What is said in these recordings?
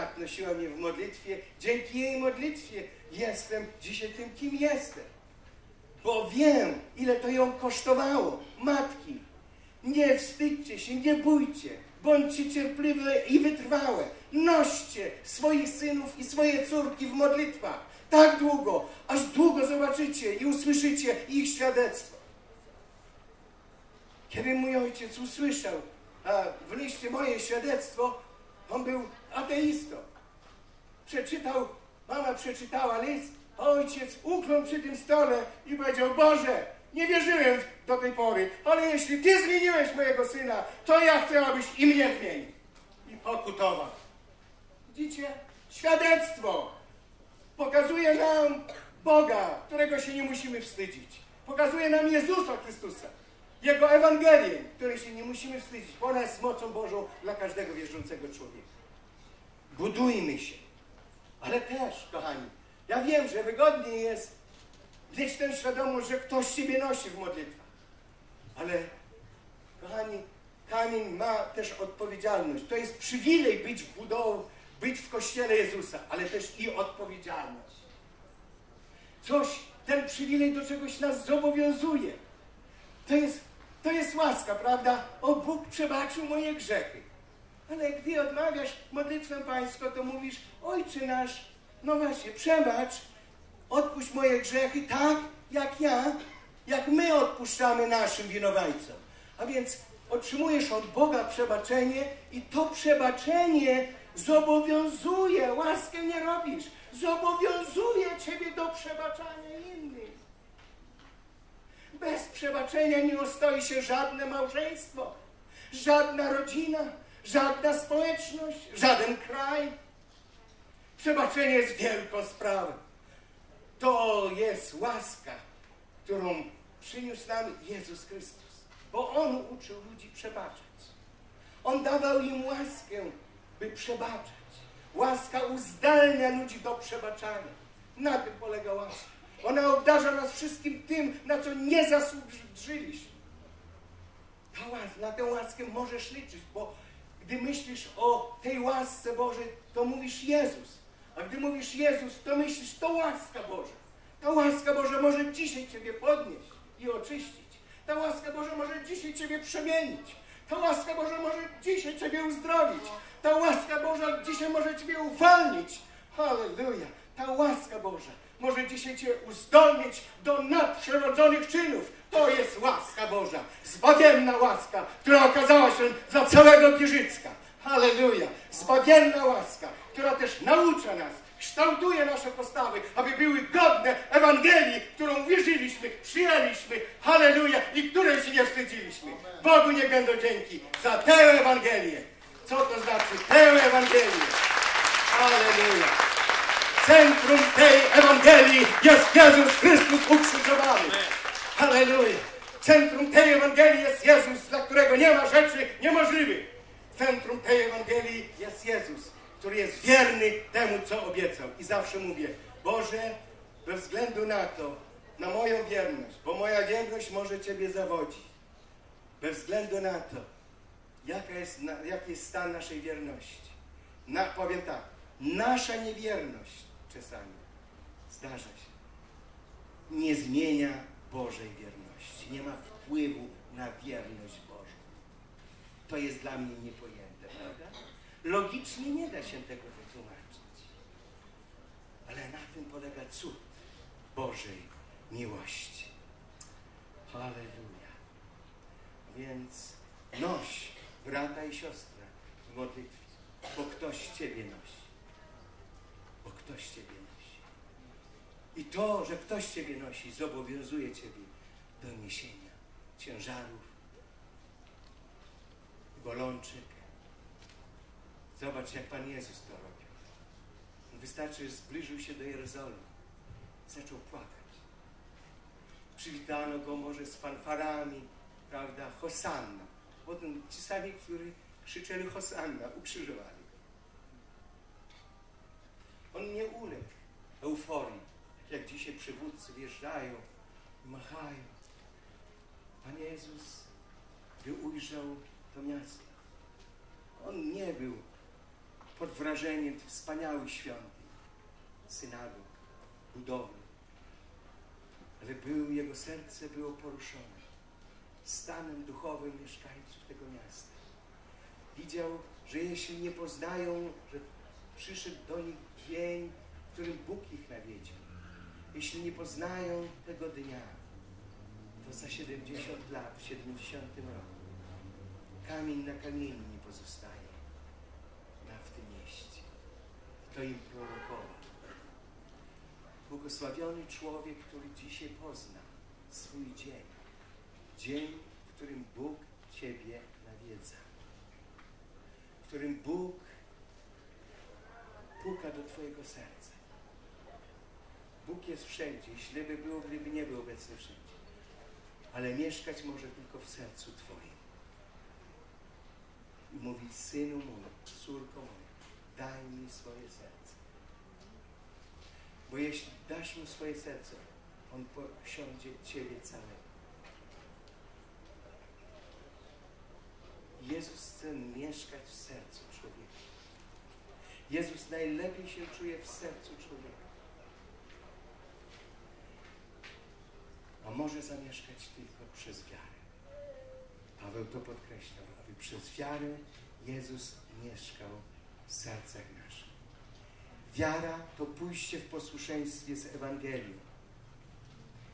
lat nosiła mnie w modlitwie. Dzięki jej modlitwie jestem dzisiaj tym, kim jestem. Bo wiem, ile to ją kosztowało. Matki, nie wstydźcie się, nie bójcie. Bądźcie cierpliwe i wytrwałe. Noście swoich synów i swoje córki w modlitwach. Tak długo, aż długo zobaczycie i usłyszycie ich świadectwo. Kiedy mój ojciec usłyszał w liście moje świadectwo, on był ateistą. Przeczytał, mama przeczytała list, ojciec uklął przy tym stole i powiedział, Boże, nie wierzyłem do tej pory, ale jeśli Ty zmieniłeś mojego syna, to ja chcę, abyś i mnie zmienił. I pokutował. Widzicie? Świadectwo pokazuje nam Boga, którego się nie musimy wstydzić. Pokazuje nam Jezusa Chrystusa. Jego Ewangelię, której się nie musimy wstydzić, bo ona jest mocą Bożą dla każdego wierzącego człowieka. Budujmy się. Ale też, kochani, ja wiem, że wygodniej jest mieć tę świadomość, że ktoś Ciebie nosi w modlitwach. Ale, kochani, kamień ma też odpowiedzialność. To jest przywilej być w budowie, być w Kościele Jezusa, ale też i odpowiedzialność. Coś, ten przywilej do czegoś nas zobowiązuje. To jest, to jest łaska, prawda? O, Bóg przebaczył moje grzechy. Ale gdy odmawiasz modlitwę pańską, to mówisz, Ojcze nasz, no właśnie, przebacz, odpuść moje grzechy tak, jak ja, jak my odpuszczamy naszym winowajcom. A więc otrzymujesz od Boga przebaczenie i to przebaczenie zobowiązuje, łaskę nie robisz, zobowiązuje Ciebie do przebaczania innych. Bez przebaczenia nie ostoi się żadne małżeństwo, żadna rodzina, żadna społeczność, żaden kraj. Przebaczenie jest wielką sprawą. To jest łaska, którą przyniósł nam Jezus Chrystus, bo On uczył ludzi przebaczać. On dawał im łaskę, by przebaczać. Łaska uzdalnia ludzi do przebaczania. Na tym polega łaska. Ona obdarza nas wszystkim tym, na co nie zasłużyliśmy. na tę łaskę możesz liczyć, bo gdy myślisz o tej łasce Bożej, to mówisz Jezus. A gdy mówisz Jezus, to myślisz, to łaska Boża. Ta łaska Boża może dzisiaj Ciebie podnieść i oczyścić. Ta łaska Boża może dzisiaj Ciebie przemienić. Ta łaska Boża może dzisiaj Ciebie uzdrowić. Ta łaska Boża dzisiaj może Ciebie uwolnić. Halleluja. Ta łaska Boża może dzisiaj Cię uzdolnić do nadprzyrodzonych czynów. To jest łaska Boża. Zbawienna łaska, która okazała się dla całego Giżycka. Halleluja. Zbawienna łaska, która też naucza nas, kształtuje nasze postawy, aby były godne Ewangelii, którą wierzyliśmy, przyjęliśmy, halleluja, i której się nie wstydziliśmy. Bogu nie będą dzięki za tę Ewangelię. Co to znaczy tę Ewangelię? Halleluja. Centrum tej Ewangelii jest Jezus Chrystus ukrzyżowany. Halleluja. Centrum tej Ewangelii jest Jezus, dla którego nie ma rzeczy niemożliwych. Centrum tej Ewangelii jest Jezus który jest wierny temu, co obiecał. I zawsze mówię, Boże, bez względu na to, na moją wierność, bo moja wierność może Ciebie zawodzić. Bez względu na to, jaka jest, na, jaki jest stan naszej wierności. Na, powiem tak, nasza niewierność czasami zdarza się. Nie zmienia Bożej wierności. Nie ma wpływu na wierność Bożą. To jest dla mnie niepojęte, prawda? Logicznie nie da się tego wytłumaczyć. Ale na tym polega cud Bożej miłości. Halleluja. Więc noś brata i siostrę w modlitwie, bo ktoś Ciebie nosi. Ktoś Ciebie nosi. I to, że ktoś Ciebie nosi, zobowiązuje Ciebie do niesienia ciężarów, bolączek, Zobacz, jak Pan Jezus to robił. Wystarczy, że zbliżył się do Jerozolimy. Zaczął płakać. Przywitano go może z fanfarami, prawda, Hosanna. Potem ci sami, którzy krzyczeli Hosanna, ukrzyżowali. On nie uległ euforii, tak jak dzisiaj przywódcy wjeżdżają i machają. Pan Jezus, gdy ujrzał to miasto, on nie był pod wrażeniem wspaniałych świątyń, synagog, budowli. Ale był, jego serce było poruszone stanem duchowym mieszkańców tego miasta. Widział, że jeśli nie poznają, że przyszedł do nich dzień, w którym Bóg ich nawiedził, jeśli nie poznają tego dnia, to za 70 lat, w 70 roku, kamień na kamieniu nie pozostaje na w tym mieście. Kto im prorokował? Błogosławiony człowiek, który dzisiaj pozna swój dzień. Dzień, w którym Bóg Ciebie nawiedza. W którym Bóg puka do Twojego serca. Bóg jest wszędzie. Źle by było, gdyby nie był obecny wszędzie. Ale mieszkać może tylko w sercu Twoim. I mówi, synu mój, córko moja, daj mi swoje serce. Bo jeśli dasz mu swoje serce, on posiądzie Ciebie całego. Jezus chce mieszkać w sercu człowieka. Jezus najlepiej się czuje w sercu człowieka. A może zamieszkać tylko przez wiarę. Paweł to podkreślał, aby przez wiarę Jezus mieszkał w sercach naszych. Wiara to pójście w posłuszeństwie z Ewangelią.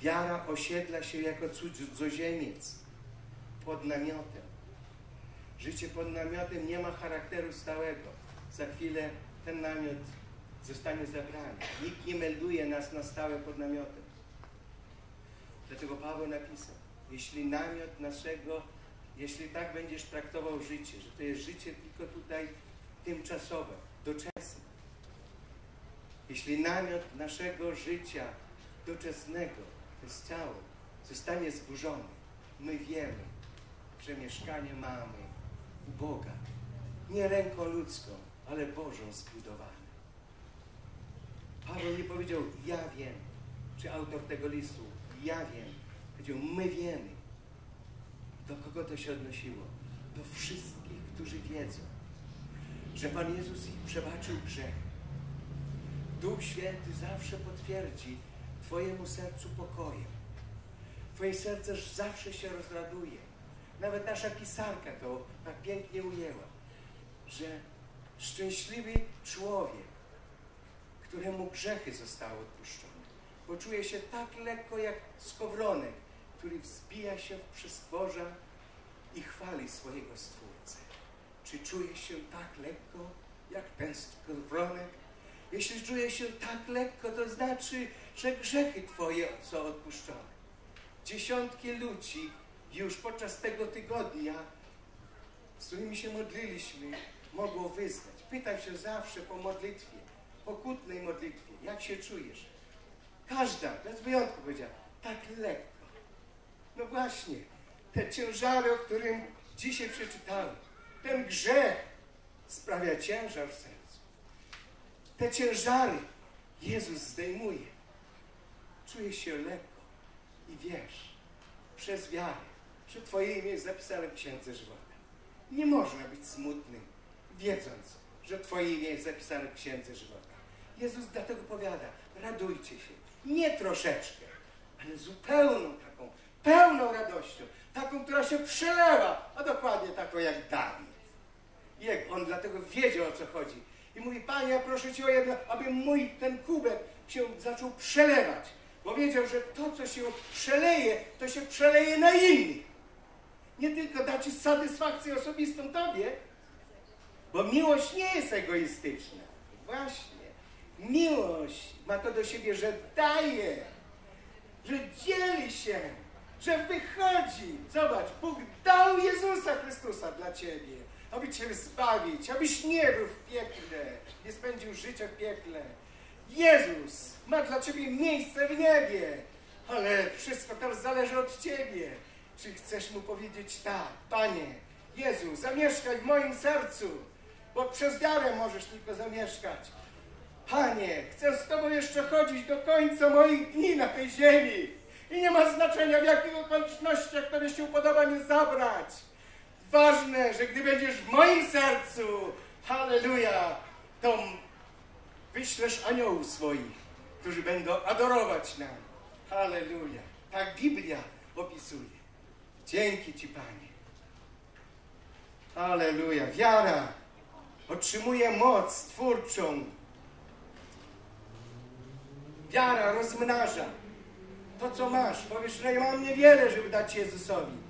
Wiara osiedla się jako cudzoziemiec pod namiotem. Życie pod namiotem nie ma charakteru stałego. Za chwilę ten namiot zostanie zabrany. Nikt nie melduje nas na stałe pod namiotem. Dlatego Paweł napisał, jeśli namiot naszego, jeśli tak będziesz traktował życie, że to jest życie tylko tutaj tymczasowe, doczesne. Jeśli namiot naszego życia doczesnego, to jest ciało, zostanie zburzony, my wiemy, że mieszkanie mamy u Boga. Nie ręką ludzką, ale Bożą zbudowane. Paweł nie powiedział, ja wiem, czy autor tego listu, ja wiem. Powiedział, my wiemy. Do kogo to się odnosiło? Do wszystkich, którzy wiedzą, że Pan Jezus ich przebaczył grzech. Duch Święty zawsze potwierdzi Twojemu sercu pokojem. Twoje serce zawsze się rozraduje. Nawet nasza pisarka to tak pięknie ujęła, że szczęśliwy człowiek, któremu grzechy zostały odpuszczone, poczuje się tak lekko jak skowronek, który wzbija się w przestworza i chwali swojego Stwórcę. Czy czuje się tak lekko jak ten skowronek? Jeśli czuje się tak lekko, to znaczy, że grzechy Twoje są odpuszczone. Dziesiątki ludzi już podczas tego tygodnia, z którymi się modliliśmy, mogło wyznać. Pytam się zawsze po modlitwie, pokutnej modlitwie, jak się czujesz? Każda, bez wyjątku powiedziała, tak lekko. No właśnie, te ciężary, o którym dzisiaj przeczytałem, ten grzech sprawia ciężar w sercu. Te ciężary Jezus zdejmuje. Czujesz się lekko i wiesz, przez wiarę, że Twoje imię jest zapisane w Księdze Żywota. Nie można być smutnym, wiedząc, że Twoje imię jest zapisane w Księdze Żywota. Jezus dlatego powiada, radujcie się. Nie troszeczkę, ale zupełną taką, pełną radością. Taką, która się przelewa, a dokładnie taką jak Dawid. Jak on dlatego wiedział o co chodzi. I mówi, Panie, ja proszę Cię o jedno, aby mój ten kubek się zaczął przelewać. Bo wiedział, że to, co się przeleje, to się przeleje na innych. Nie tylko da Ci satysfakcję osobistą Tobie, bo miłość nie jest egoistyczna. Właśnie. Miłość ma to do siebie, że daje, że dzieli się, że wychodzi. Zobacz, Bóg dał Jezusa Chrystusa dla Ciebie, aby Cię zbawić, abyś nie był w piekle, nie spędził życia w piekle. Jezus ma dla Ciebie miejsce w niebie, ale wszystko teraz zależy od Ciebie. Czy chcesz Mu powiedzieć tak, Panie, Jezu, zamieszkaj w moim sercu, bo przez wiarę możesz tylko zamieszkać. Panie, chcę z Tobą jeszcze chodzić do końca moich dni na tej ziemi. I nie ma znaczenia, w jakich okolicznościach Tobie się podoba mnie zabrać. Ważne, że gdy będziesz w moim sercu, halleluja, to wyślesz aniołów swoich, którzy będą adorować nam. Halleluja. Tak Biblia opisuje. Dzięki Ci, Panie. Halleluja. Wiara otrzymuje moc twórczą. Wiara rozmnaża to, co masz. Powiesz, że ja mam niewiele, żeby dać Jezusowi.